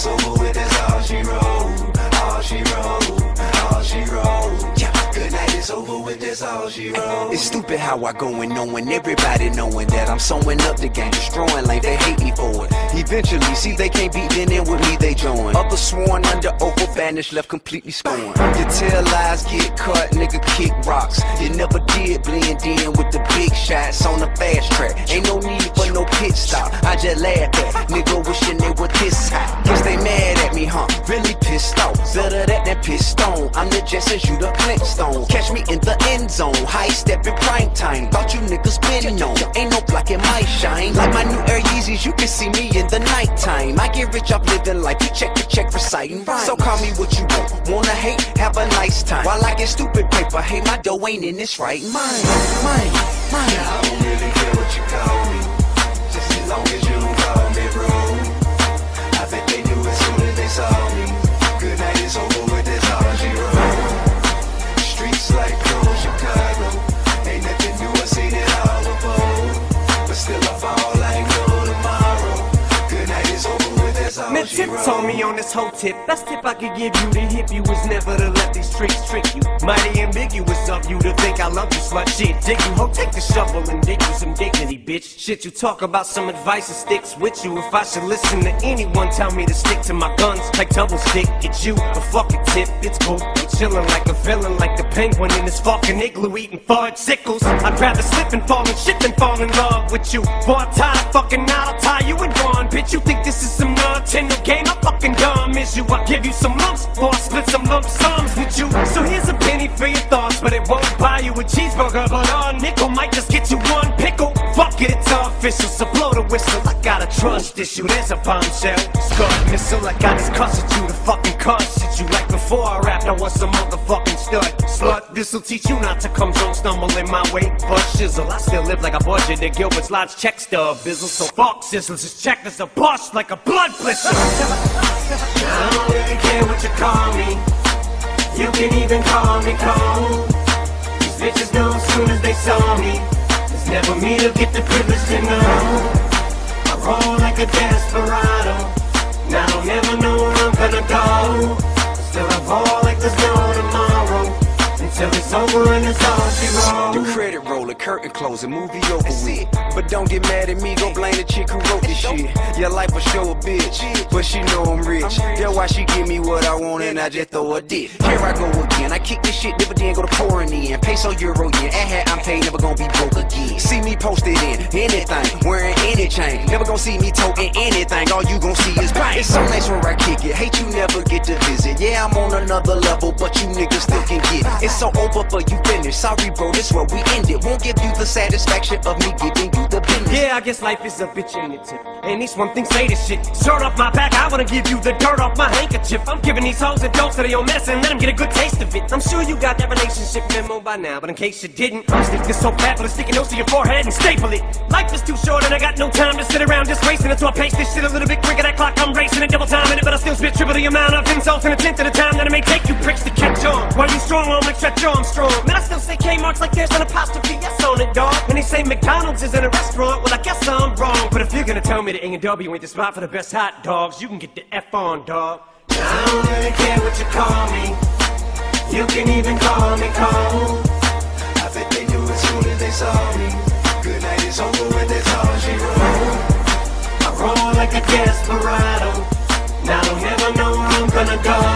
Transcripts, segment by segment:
it's over with, that's all she wrote, all she wrote, all she wrote. Yeah, good night, it's over with, that's all she wrote. It's stupid how I go and knowing everybody knowing that I'm sewing up the game, destroying like they hate me for it. Eventually, see they can't beat then in with me, they join. Others sworn under oath or banished, left completely scorned. You tell lies, get cut, nigga kick rocks. You never did blend in with the big shots on the fast track. Ain't no need for no pit stop. I just laugh at nigga Better that than pissed on. I'm the Jetsons, you the Flintstone. Catch me in the end zone, high step in prime time. Thought you niggas been known. Ain't no blocking my shine. Like my new Air Yeezys, you can see me in the nighttime. I get rich off living life. You check the check for citing rhymes. So call me what you want. Wanna hate? Have a nice time. While I get stupid paper, hey, my dough ain't in this right mind. Mine, mine. I don't really care what you call told me on this whole tip. Best tip I could give you to hip you was never to let these tricks trick you. Mighty ambiguous of you to think I love you, slut shit. Dig you, ho, take the shovel and dig you some dignity, bitch. Shit, you talk about some advice that sticks with you. If I should listen to anyone, tell me to stick to my guns like double stick. It's you, a fucking tip, it's cool. I'm chilling like a villain, like the penguin in this fucking igloo eating Fudgsicles. I'd rather slip and fall in shit than fall in love with you. Boy, I'm tired fucking out, I'll tie you and run. Bitch, you think this is some Nintendo game? I'm fucking dumb you. I'll give you some lumps, or I'll split some lump sums with you. So here's a penny for your thoughts, but it won't buy you a cheeseburger. But a nickel might just get you it, it's official, so blow the whistle. I got a trust issue, there's a bombshell. Scud missile, I got this cuss at you to fucking cuss you. Like before I rapped, I was some motherfucking stud. Slut, this'll teach you not to come drunk, stumble in my way. But shizzle, I still live like a budget. The Gilbert's Lodge check stub, bizzle. So fuck sizzles, just check this a bust like a blood blister. I don't really care what you call me. You can even call me cold. These bitches know as soon as they saw me. It's never me to get the privilege to know. I roll like a desperado. Now I don't never know where I'm gonna go. Still I ball like there's no tomorrow. Until it's over and it's all she The wrote. credit roller, curtain closing, movie over with. But don't get mad at me, go blame the chick who wrote this shit. Your life will show a bitch, but she know I'm rich. That's why she give me what I want and I just throw a dick. Here I go again, Shit, dividend go to pouring in. Peso, euro, yen, at hat I'm paid, never gonna be broke again. See me posted in anything, wearing any chain. Never gonna see me toting anything, all you gon' see is pain. It's so nice when I kick it, hate you never get to visit. Yeah, I'm on another level, but you niggas still can get it. It's so over for you finished. Sorry, bro, this where we end it. Won't give you the satisfaction of me giving I guess life is a bitch ain't it tip. And these one thing say this shit. Shirt off my back, I wanna give you the dirt off my handkerchief. I'm giving these hoes a dose of their own mess and let them get a good taste of it. I'm sure you got that relationship memo by now, but in case you didn't, I'm stick this so fat with a sticky nose to your forehead and staple it. Life is too short and I got no time to sit around just wasting it. So I pace this shit a little bit quicker. That clock I'm racing it, double time in it, but I still spit triple the amount of insults in a tenth of the time that it may take you pricks to on. While you strong arm arm strong. Man, I still say Kmart's like there's an apostrophe S on it, dog. And they say McDonald's is in a restaurant. Well, I guess I'm wrong. But if you're gonna tell me that A&W ain't the spot for the best hot dogs, you can get the F on, dog. I don't really care what you call me. You can even call me cold. I bet they knew as soon as they saw me. Good night is over when that's all she wrote. I roll like a desperado. Now I don't never know where I'm gonna go.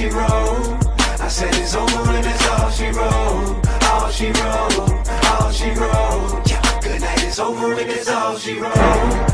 She wrote. I said it's over and it's all she wrote. All she wrote, all she wrote. Yeah, good night is over and that's all she wrote.